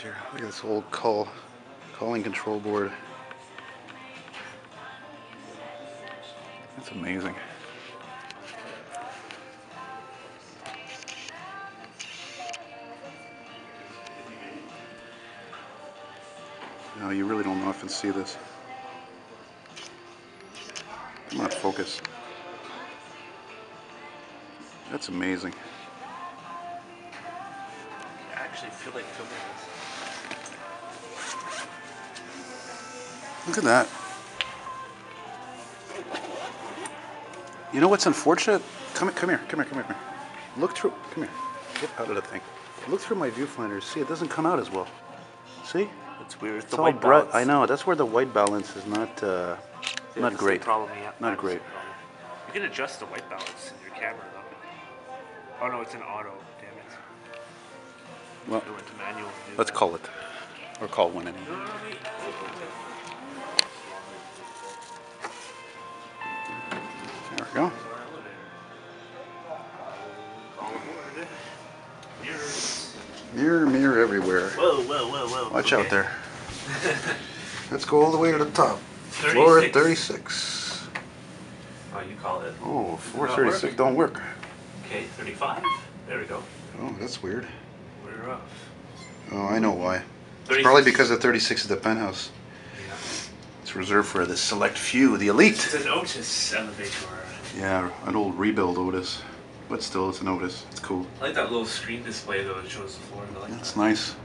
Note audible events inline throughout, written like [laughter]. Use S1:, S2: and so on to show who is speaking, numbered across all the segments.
S1: here. Look at this old call, calling control board. That's amazing. No, you really don't often see this. Come on, focus. That's amazing.
S2: Actually feel like filming this.
S1: Look at that. You know what's unfortunate? Come, come here, come here, come here, come here. Look through, come here. Get out of the thing. Look through my viewfinder. See, it doesn't come out as well. See?
S2: It's weird. It's
S1: It's
S2: the
S1: all
S2: white balance.
S1: I know. That's where the white balance is not, uh,
S2: Yeah,
S1: not great.
S2: Problem, yeah.
S1: Not
S2: That's
S1: great.
S2: problem. You can adjust the white balance in your camera though. Oh no, it's an auto. Damn.
S1: Well,
S2: I to manual. To
S1: let's call it. Or call one anyway. There we go.
S2: All aboard. Mirrors.
S1: Mirror, mirror everywhere.
S2: Whoa, whoa, whoa, whoa.
S1: Watch
S2: Okay.
S1: out there. [laughs] Let's go all the way to the top. Floor
S2: 36.
S1: 36.
S2: Oh, you call it.
S1: Oh,
S2: not
S1: 436
S2: working.
S1: don't work.
S2: Okay, 35. There we go.
S1: Oh, that's weird.
S2: We're off.
S1: Oh, I know why. It's probably because the 36 is the penthouse.
S2: Yeah.
S1: It's reserved for the select few, the elite.
S2: It's an Otis elevator.
S1: Yeah, an old rebuild Otis. But still, it's an Otis. It's cool.
S2: I like that little screen display though that shows the floor. I like
S1: That's
S2: that.
S1: nice.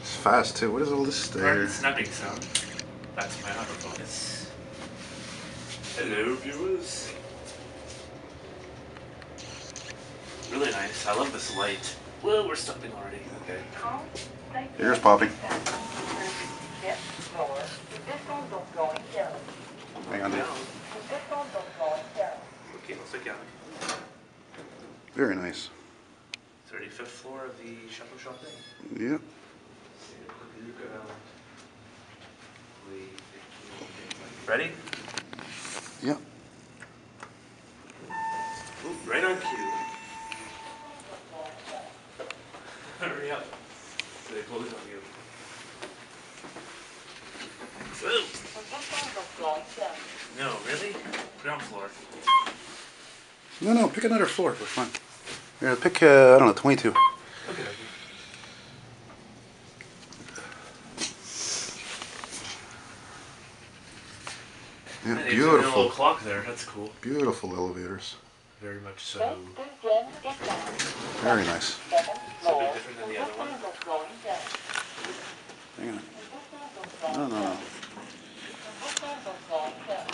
S1: It's fast too. What is all this there?
S2: snapping sound. That's my autofocus. Hello, viewers. Really nice. I love this light. Whoa, we're stopping already. Okay.
S1: Here's popping.
S3: Yes, lower. Descends donc going down.
S1: Hang on.
S2: Down.
S3: Descends donc going down.
S2: Okay, let's look down.
S1: Very nice.
S2: 35th floor of the Chateau Champlain.
S1: Yep.
S2: Ready?
S1: Yep.
S2: Ooh, right on cue. Hurry up. So they close on you. Whoa.
S3: Descends donc going down.
S2: No, really? Ground floor.
S1: No, no, pick another floor. We're fine. Yeah, pick, uh, I don't know, 22.
S2: Okay, okay.
S1: Yeah,
S2: And there's a little
S1: beautiful,
S2: clock there. That's cool.
S1: beautiful elevators.
S2: Very much so.
S1: Very nice.
S3: Second
S2: So a
S3: floor.
S2: bit different than the other one.
S3: Descends donc going down.
S1: Hang on.
S3: Descends donc
S1: No,
S3: going
S1: no, no.
S3: down. Descends donc going down.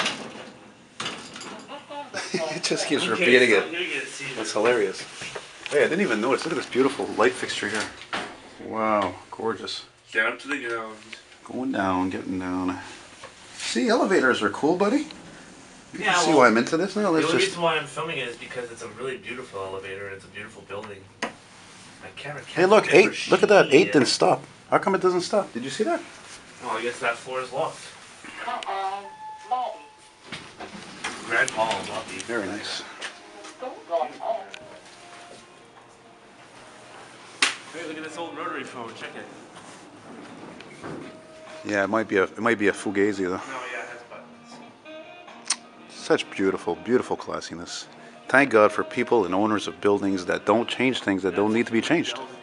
S3: Descends donc going
S1: It just keeps repeating it.
S2: here you get to see
S1: That's hilarious. Hey, I didn't even notice. Look at this beautiful light fixture here. Wow, gorgeous.
S2: Down to the ground.
S1: Going down, getting down. See, elevators are cool, buddy. You
S2: Yeah,
S1: can see
S2: well,
S1: why I'm into this now.
S2: The only
S1: just.
S2: reason why I'm filming it is because it's a really beautiful elevator and it's a beautiful building. My camera can't
S1: Hey, look, eight. Look at that. Eight
S2: it.
S1: didn't stop. How come it doesn't stop? Did you see that?
S2: Oh, I guess that floor is locked. Grand Hall lobby.
S1: Very nice.
S3: Don't going on.
S2: Hey, look at this old rotary phone. Check it.
S1: Yeah, it might be a it might be a Fugazi though.
S2: No, yeah, it has buttons.
S1: Such beautiful, beautiful classiness. Thank God for people and owners of buildings that don't change things that don't need to be changed.
S2: Delve